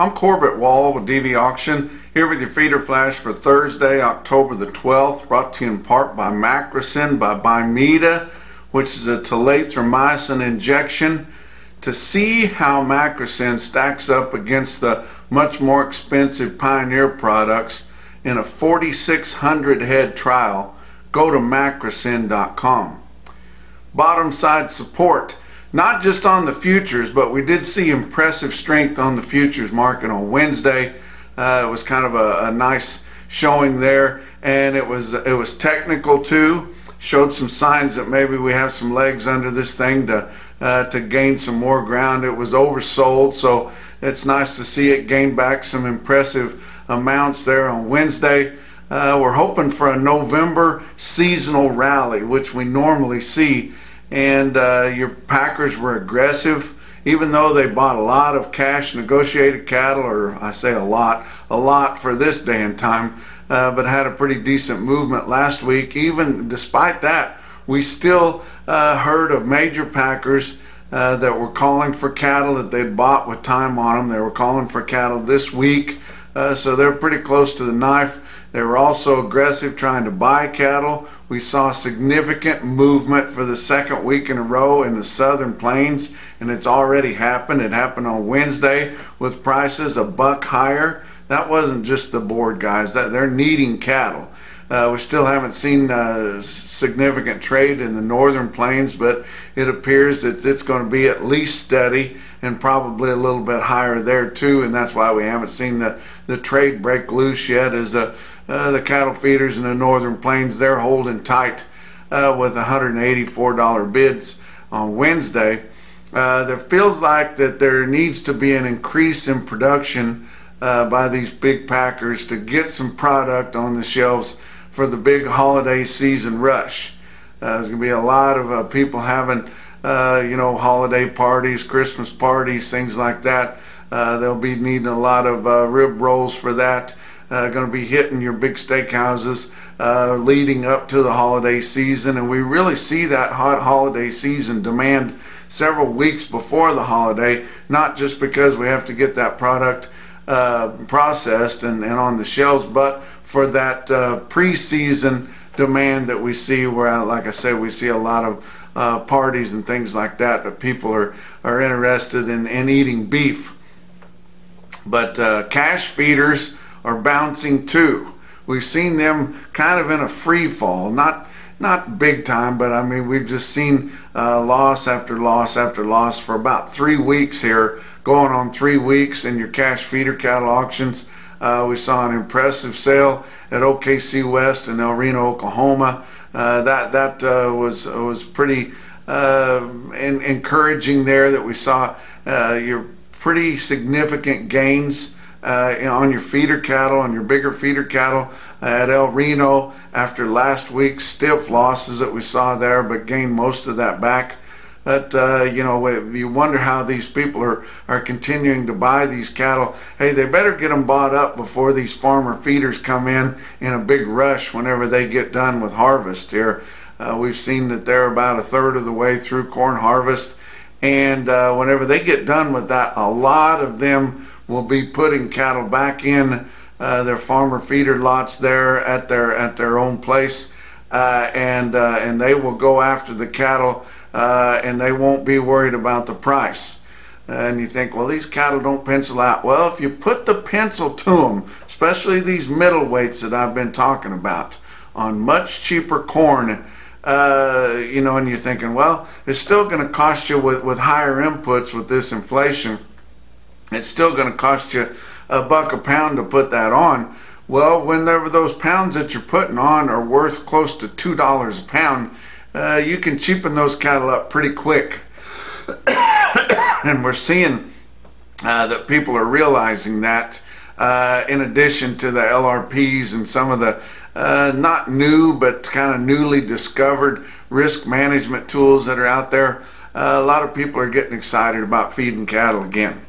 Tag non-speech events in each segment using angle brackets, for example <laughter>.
I'm Corbitt Wall with DV Auction, here with your feeder flash for Thursday, October the 12th, brought to you in part by Macrocin, by Bimeda, which is a telithromycin injection. To see how Macrocin stacks up against the much more expensive Pioneer products in a 4,600 head trial, go to macrocin.com. Bottom side support not just on the futures, but we did see impressive strength on the futures market on Wednesday. Uh, it was kind of a, a, nice showing there, and it was it was technical too. Showed some signs that maybe we have some legs under this thing to uh, to gain some more ground. It was oversold, so it's nice to see it gain back some impressive amounts there on Wednesday. Uh, we're hoping for a November seasonal rally, which we normally see and uh, your Packers were aggressive, even though they bought a lot of cash negotiated cattle, or I say a lot, a lot for this day and time, uh, but had a pretty decent movement last week. Even despite that, we still uh, heard of major Packers. Uh, that were calling for cattle that they'd bought with time on them. They were calling for cattle this week, uh, so they're pretty close to the knife. They were also aggressive trying to buy cattle. We saw significant movement for the second week in a row in the southern plains, and it's already happened. It happened on Wednesday with prices a buck higher. That wasn't just the board guys, that they're needing cattle. Uh, we still haven't seen uh, significant trade in the northern plains, but it appears that it's going to be at least steady and probably a little bit higher there too, and that's why we haven't seen the, the trade break loose yet. As the uh, the cattle feeders in the northern plains they're holding tight uh, with 184 dollar bids on Wednesday. Uh, there feels like that there needs to be an increase in production uh, by these big packers to get some product on the shelves for the big holiday season rush. Uh, there's going to be a lot of people having, you know, holiday parties, Christmas parties, things like that. They'll be needing a lot of rib rolls for that. Uh, going to be hitting your big steakhouses leading up to the holiday season, and we really see that hot holiday season demand several weeks before the holiday, not just because we have to get that product uh, processed and, and on the shelves, but for that uh, preseason demand that we see where like I said we see a lot of uh, parties and things like that that people are, are interested in, in eating beef. But uh, cash feeders are bouncing too we've seen them kind of in a free fall not not big time but I mean we've just seen uh, loss after loss after loss for about three weeks here going on three weeks in your cash feeder cattle auctions uh, we saw an impressive sale at OKC West in El Reno, Oklahoma. Uh, that that uh, was was pretty uh, in, encouraging there. That we saw uh, your pretty significant gains. Uh, on your feeder cattle, on your bigger feeder cattle at El Reno. After last week's stiff losses that we saw there, but gained most of that back. But uh, you know you wonder how these people are are continuing to buy these cattle. Hey they better get them bought up before these farmer feeders come in in a big rush whenever they get done with harvest here. Uh, we've seen that they're about a third of the way through corn harvest. And uh, whenever they get done with that a lot of them will be putting cattle back in uh, their farmer feeder lots there at their at their own place uh, and uh, and they will go after the cattle uh, and they won't be worried about the price. And you think, well, these cattle don't pencil out. Well, if you put the pencil to them, especially these middleweights that I've been talking about, on much cheaper corn, uh, you know, and you're thinking, well, it's still going to cost you with, with higher inputs with this inflation. It's still going to cost you a buck a pound to put that on. Well, whenever those pounds that you're putting on are worth close to $2 a pound, uh, you can cheapen those cattle up pretty quick. <coughs> and we're seeing uh, that people are realizing that. Uh, in addition to the LRPs and some of the uh, not new but kind of newly discovered risk management tools that are out there, uh, a lot of people are getting excited about feeding cattle again.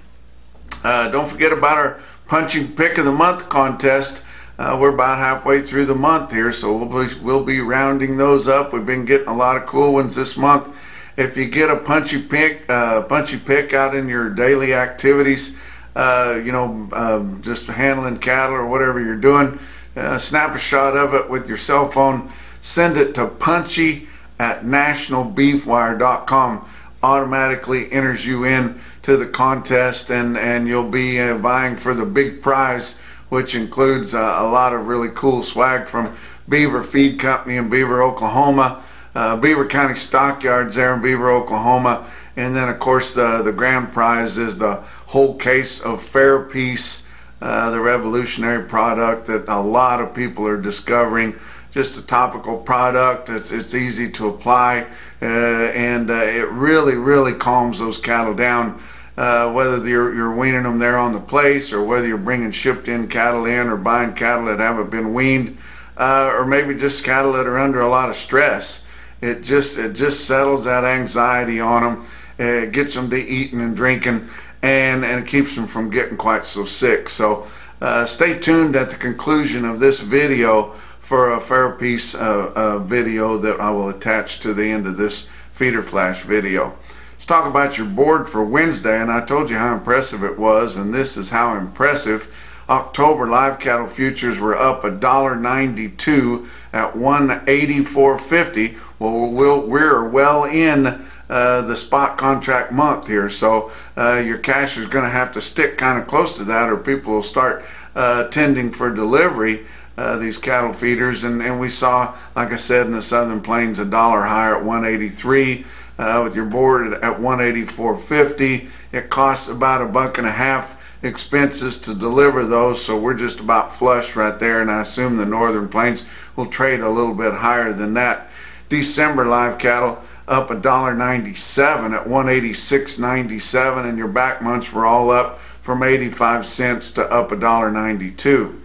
Uh, don't forget about our punching pick of the month contest. Uh, we're about halfway through the month here, so we'll be, we'll be rounding those up. We've been getting a lot of cool ones this month. If you get a punchy pick, uh, punchy pick out in your daily activities, uh, you know, uh, just handling cattle or whatever you're doing, uh, snap a shot of it with your cell phone, send it to punchy at nationalbeefwire.com. Automatically enters you in to the contest, and, and you'll be uh, vying for the big prize, which includes uh, a lot of really cool swag from Beaver Feed Company in Beaver, Oklahoma, uh, Beaver County Stockyards there in Beaver, Oklahoma, and then of course the the grand prize is the whole case of Fair Peace, uh, the revolutionary product that a lot of people are discovering. Just a topical product. It's it's easy to apply, uh, and uh, it really really calms those cattle down. Uh, whether you're, you're weaning them there on the place or whether you're bringing shipped in cattle in or buying cattle that haven't been weaned uh, or maybe just cattle that are under a lot of stress. It just it just settles that anxiety on them. It gets them to eating and drinking, and and keeps them from getting quite so sick. So uh, stay tuned at the conclusion of this video for a fair piece uh, uh, video that I will attach to the end of this feeder flash video. Let's talk about your board for Wednesday, and I told you how impressive it was, and this is how impressive. October live cattle futures were up $1.92 at 184.50. Well, we'll we're well in uh, the spot contract month here, so uh, your cash is going to have to stick kind of close to that, or people will start uh, tending for delivery. Uh, these cattle feeders, and, and we saw, like I said, in the Southern Plains, a dollar higher at 183. Uh, with your board at 184.50, it costs about a buck and a half expenses to deliver those, so we're just about flush right there, and I assume the Northern Plains will trade a little bit higher than that. December live cattle up a dollar ninety-seven at 186.97, and your back months were all up from 85 cents to up $1.92.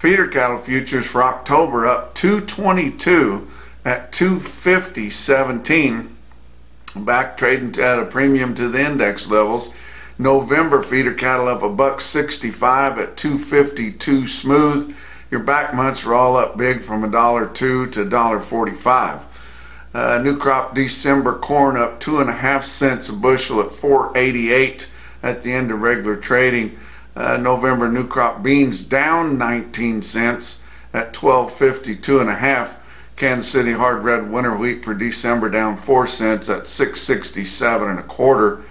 Feeder cattle futures for October up 222 at 250.17, back trading at a premium to the index levels. November feeder cattle up a buck 65 at 252 smooth. Your back months are all up big from a dollar two to dollar 45. Uh, new crop December corn up two and a half cents a bushel at 488 at the end of regular trading. Uh, November new crop beans down 19 cents at 12.52 and a half. Kansas City hard red winter wheat for December down 4 cents at 667 and a quarter.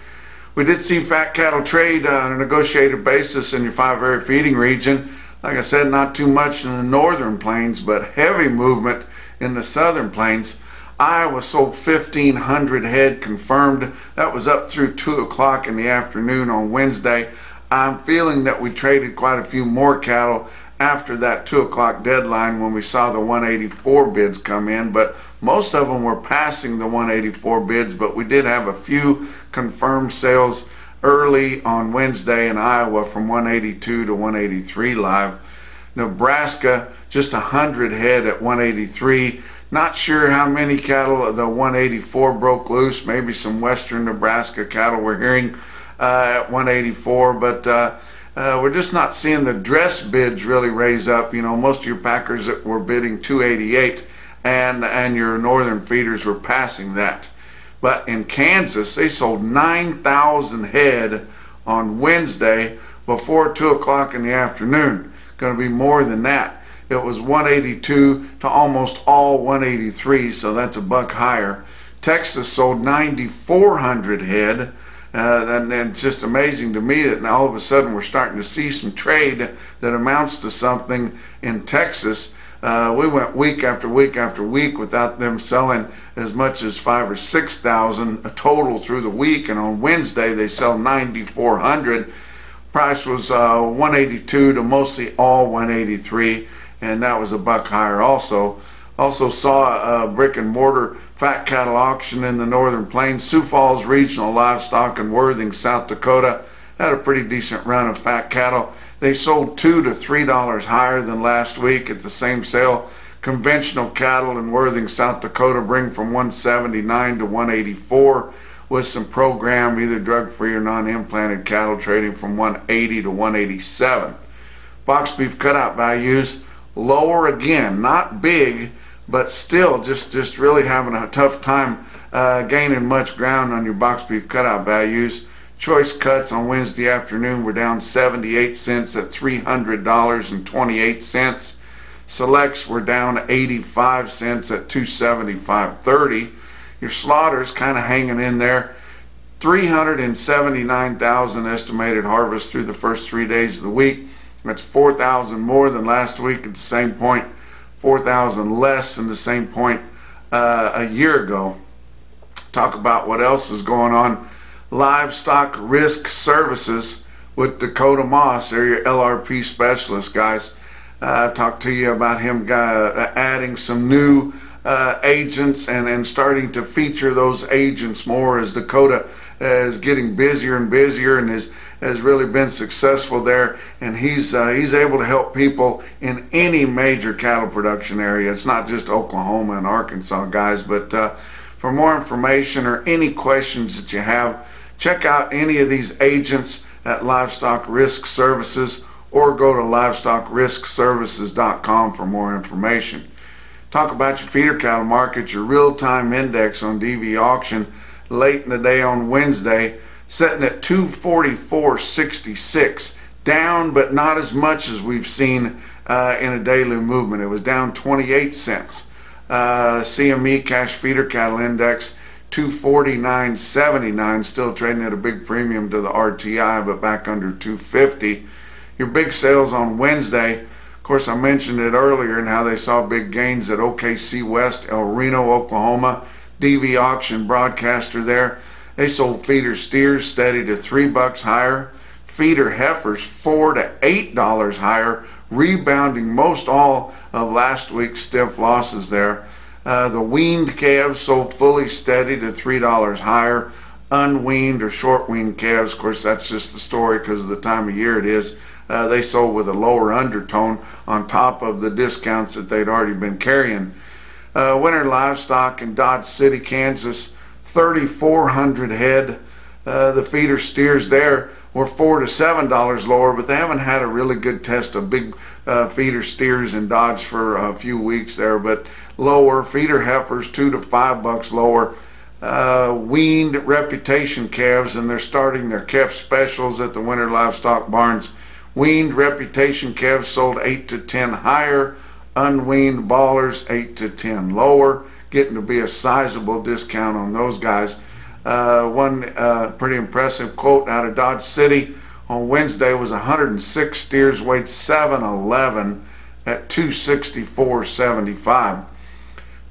We did see fat cattle trade uh, on a negotiated basis in your five area feeding region. Like I said, not too much in the northern plains, but heavy movement in the southern plains. Iowa sold 1,500 head confirmed. That was up through 2 o'clock in the afternoon on Wednesday. I'm feeling that we traded quite a few more cattle after that 2 o'clock deadline when we saw the 184 bids come in, but most of them were passing the 184 bids, but we did have a few confirmed sales early on Wednesday in Iowa from 182 to 183 live. Nebraska, just 100 head at 183. Not sure how many cattle the 184 broke loose. Maybe some western Nebraska cattle we're hearing uh, at 184, but uh, uh, we're just not seeing the dress bids really raise up. You know, most of your packers were bidding 288, and and your northern feeders were passing that. But in Kansas, they sold 9,000 head on Wednesday before 2 o'clock in the afternoon. Going to be more than that. It was 182 to almost all 183, so that's a buck higher. Texas sold 9,400 head. Uh, and, and, it's just amazing to me that now all of a sudden we're starting to see some trade that amounts to something in Texas uh, we went week after week after week without them selling as much as five or six thousand a total through the week, and on Wednesday they sell 9,400. Price was uh, 182 to mostly all 183, and that was a buck higher also. Also saw a brick and mortar fat cattle auction in the Northern Plains. Sioux Falls Regional Livestock in Worthing, South Dakota had a pretty decent run of fat cattle. They sold two to three dollars higher than last week at the same sale. Conventional cattle in Worthing, South Dakota bring from 179 to 184 with some program, either drug free or non implanted cattle trading from 180 to 187. Box beef cutout values lower again, not big, but still just, just really having a tough time uh, gaining much ground on your box beef cutout values. Choice cuts on Wednesday afternoon were down 78 cents at $300.28. Selects were down 85 cents at 275.30. Your slaughters kind of hanging in there. 379,000 estimated harvest through the first three days of the week. That's 4,000 more than last week at the same point, 4,000 less than the same point uh, a year ago. Talk about what else is going on. Livestock Risk Services with Dakota Moss. They're your LRP specialist, guys. Uh, talk to you about him uh, adding some new uh, agents and, and starting to feature those agents more as Dakota is getting busier and busier and has has really been successful there. And he's uh, he's able to help people in any major cattle production area. It's not just Oklahoma and Arkansas guys, but uh, for more information or any questions that you have, check out any of these agents at Livestock Risk Services or go to livestockriskservices.com for more information. Talk about your feeder cattle market, your real time index on DV auction late in the day on Wednesday, setting at 244.66, down but not as much as we've seen uh, in a daily movement. It was down 28 cents. Uh, CME cash feeder cattle index 249.79, still trading at a big premium to the RTI, but back under 250. Your big sales on Wednesday. Of course, I mentioned it earlier and how they saw big gains at OKC West, El Reno, Oklahoma. DV auction broadcaster there. They sold feeder steers steady to three bucks higher, feeder heifers four to eight dollars higher, rebounding most all of last week's stiff losses there. Uh, the weaned calves sold fully steady to three dollars higher. Unweaned or short weaned calves, of course, that's just the story because of the time of year it is. Uh, they sold with a lower undertone on top of the discounts that they'd already been carrying. Uh, winter livestock in Dodge City, Kansas, 3,400 head. Uh, the feeder steers there were four to seven dollars lower, but they haven't had a really good test of big uh, feeder steers in Dodge for a few weeks there. But lower feeder heifers, two to five bucks lower. Uh, weaned reputation calves, and they're starting their calf specials at the winter livestock barns. Weaned reputation calves sold eight to ten higher unweaned bawlers 8 to 10 lower getting to be a sizable discount on those guys. Uh, one uh, pretty impressive quote out of dodge city. On wednesday was 106 steers weighed 711 at 264.75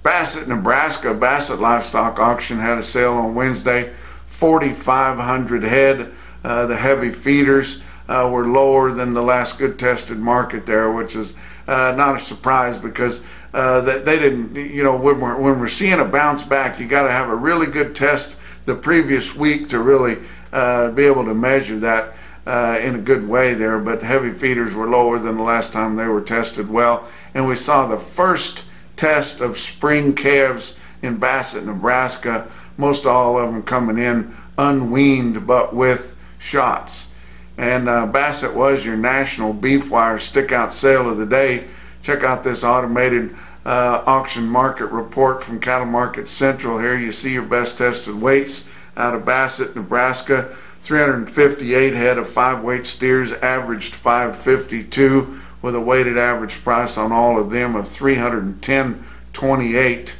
bassett nebraska bassett livestock auction had a sale on wednesday 4500 head. Uh, the heavy feeders uh, were lower than the last good tested market there which is uh, not a surprise because uh, they, they didn't, you know, when we're, when we're seeing a bounce back, you got to have a really good test the previous week to really uh, be able to measure that uh, in a good way there. But heavy feeders were lower than the last time they were tested well. And we saw the first test of spring calves in Bassett, Nebraska, most all of them coming in unweaned but with shots. And uh, Bassett was your national beef wire stick out sale of the day. Check out this automated uh, auction market report from Cattle Market Central. Here you see your best tested weights out of Bassett, Nebraska. 358 head of five weight steers averaged 552 with a weighted average price on all of them of 310.28.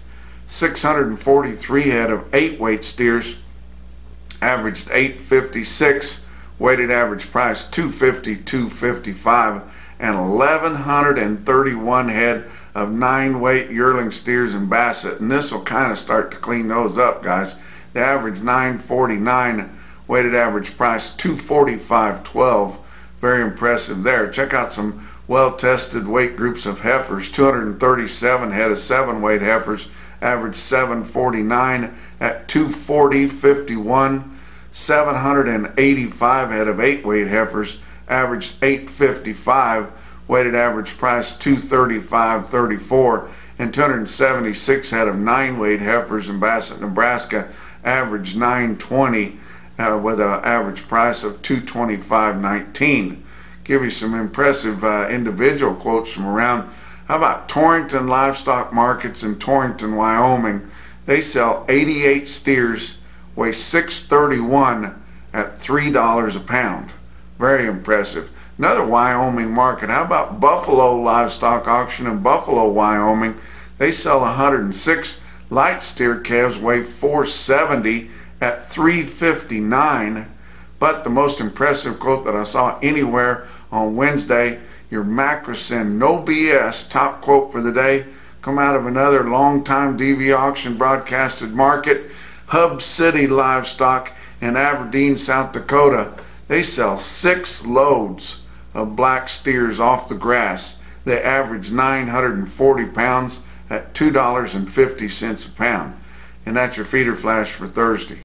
643 head of eight weight steers averaged 856 weighted average price 250 255 and 1131 head of nine weight yearling steers and bassett and this will kind of start to clean those up guys. The average 949 weighted average price 245.12 very impressive there. Check out some well tested weight groups of heifers. 237 head of seven weight heifers average 749 at 240.51 785 head of eight weight heifers averaged 855 weighted average price 235.34 and 276 head of nine weight heifers in Bassett, Nebraska averaged 920 uh, with an average price of 225.19. Give you some impressive uh, individual quotes from around. How about Torrington Livestock Markets in Torrington, Wyoming? They sell 88 steers weigh 631 at $3 a pound. Very impressive. Another Wyoming market. How about Buffalo Livestock Auction in Buffalo, Wyoming? They sell 106 light steer calves weigh 470 at 359. But the most impressive quote that I saw anywhere on Wednesday, your Macrocin no BS top quote for the day, come out of another long-time DV auction broadcasted market, Hub City Livestock in Aberdeen, South Dakota. They sell six loads of black steers off the grass. They average 940 pounds at $2.50 a pound. And that's your feeder flash for Thursday.